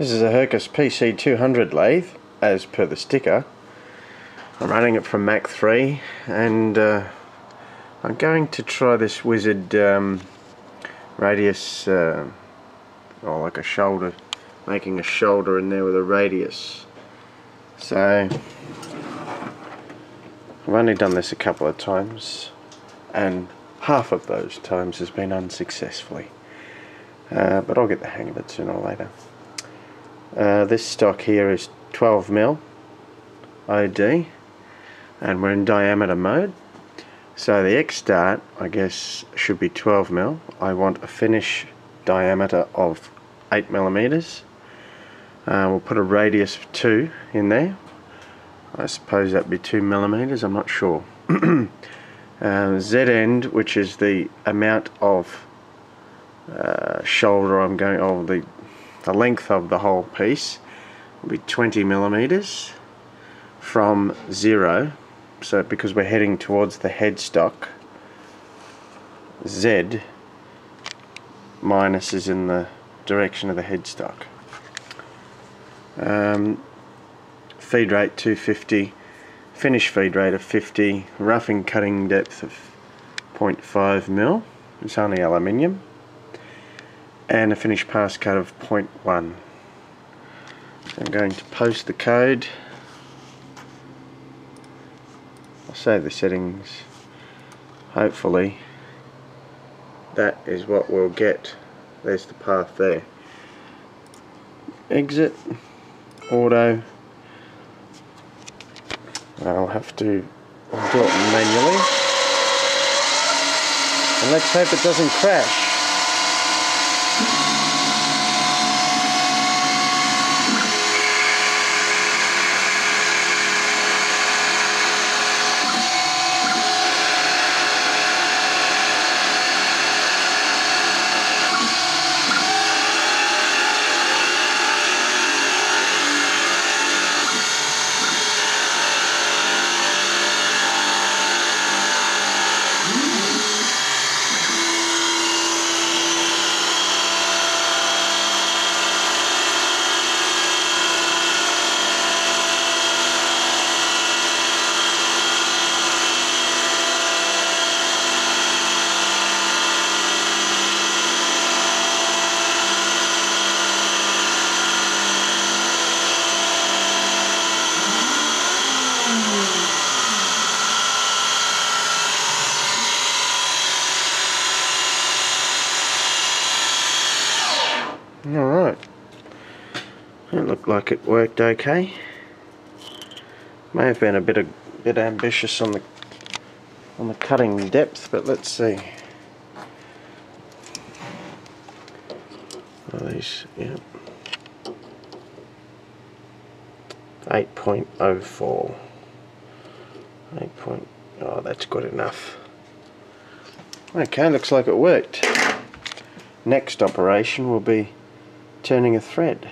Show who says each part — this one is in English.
Speaker 1: This is a Hercus PC200 lathe, as per the sticker. I'm running it from Mach3 and uh, I'm going to try this Wizard um, radius, uh, or like a shoulder, making a shoulder in there with a radius. So, I've only done this a couple of times and half of those times has been unsuccessfully. Uh, but I'll get the hang of it sooner or later. Uh, this stock here is 12 mil OD and we're in diameter mode. So the X start I guess should be 12 mil. I want a finish diameter of 8 millimeters. Uh, we'll put a radius of 2 in there. I suppose that'd be 2 millimeters I'm not sure. Uh, Z end which is the amount of uh, shoulder I'm going oh the the length of the whole piece will be 20 millimeters from zero. So because we're heading towards the headstock Z minus is in the direction of the headstock. Um, feed rate 250 finish feed rate of 50 roughing cutting depth of 0.5 mil. It's only aluminium and a finished pass cut of 0.1. I'm going to post the code. I'll save the settings. Hopefully that is what we'll get. There's the path there. Exit, auto. I'll have to do it manually. And let's hope it doesn't crash. Alright. It looked like it worked okay. May have been a bit a bit ambitious on the on the cutting depth, but let's see. Oh, these, yeah. 8.04. 8 point, oh, that's good enough. Okay, looks like it worked. Next operation will be turning a thread.